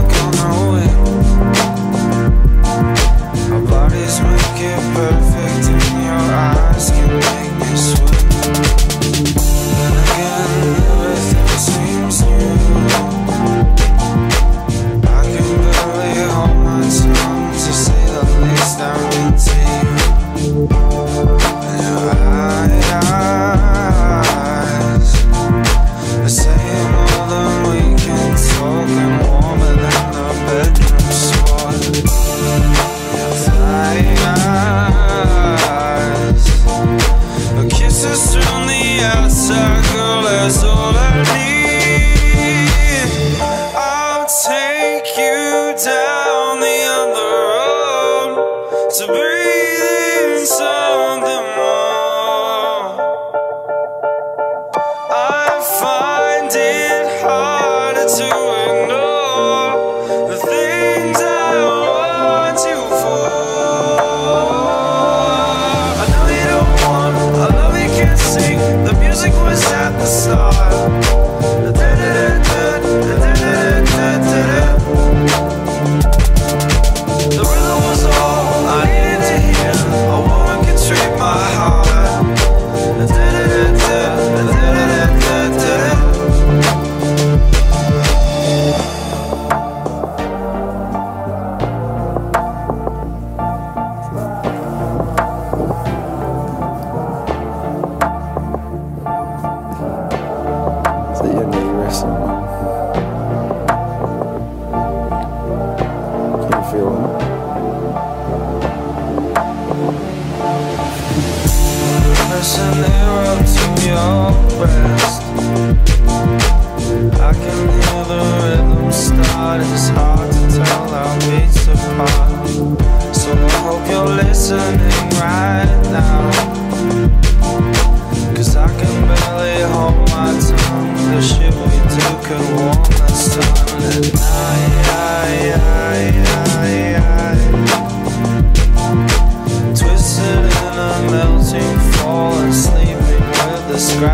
come on. Listen here up to your breast.